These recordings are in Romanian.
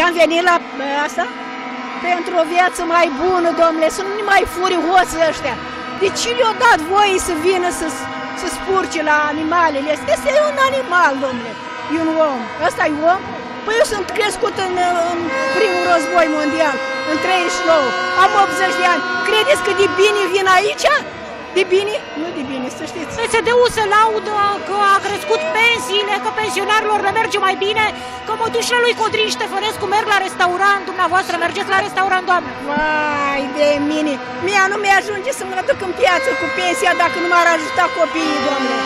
ce am venit la asta? Pentru o viață mai bună, domnule, să nu mai furi hoții ăștia. De ce le-au dat voie să vină să, să spurce la animalele astea? Este un animal, domnule, e un om. Ăsta e om? Păi eu sunt crescut în, în primul război mondial, în 39, am 80 de ani. Credeți că de bine vin aici? De bine? Nu de bine, să știți. PSD-ul se laudă că a crescut pensiile, că pensionarilor le merge mai bine, că mătușile lui Codrin Ștefănescu merg la restaurant, dumneavoastră mergeți la restaurant, doamnă. Vai de mine! Mie nu mi-ajunge să mă duc în piață cu pensia dacă nu m-ar ajuta copiii, domnule.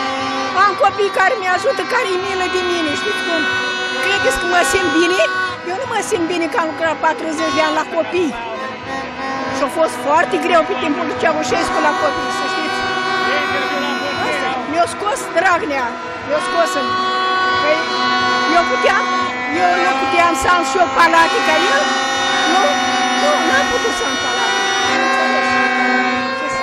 Am copii care mi-ajută, care e milă de mine, știți cum? Credeți că mă simt bine? Eu nu mă simt bine că am lucrat 40 de ani la copii. Și a fost foarte greu pe timpul lui Ceaușescu la copii, să știți. Mi-a scos Dragnea, mi-a scos în... Păi, eu puteam, eu nu puteam să am și eu palate ca el? Nu, nu, n-am putut să am palate.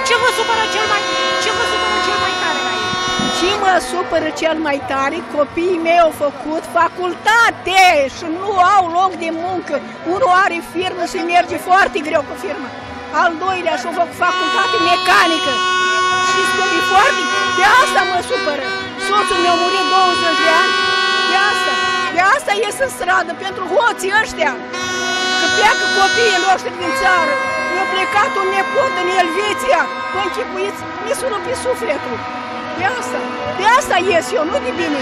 Ce vă supără cel mai, ce vă supără cel mai tare la ei? Ce mă supără cel mai tare? Copiii mei au făcut facultate și nu au loc de muncă. Unul are firmă și merge foarte greu cu firma. Al doilea și-a făcut facultate mecanică. Știți cum e foarte? În stradă pentru hoții ăștia. Că pleacă copiii noștri din țară. Mi-a plecat un nepot în Elveția. Păi închipuiți, mi sună pe sufletul. De asta. De asta ies eu, nu de bine.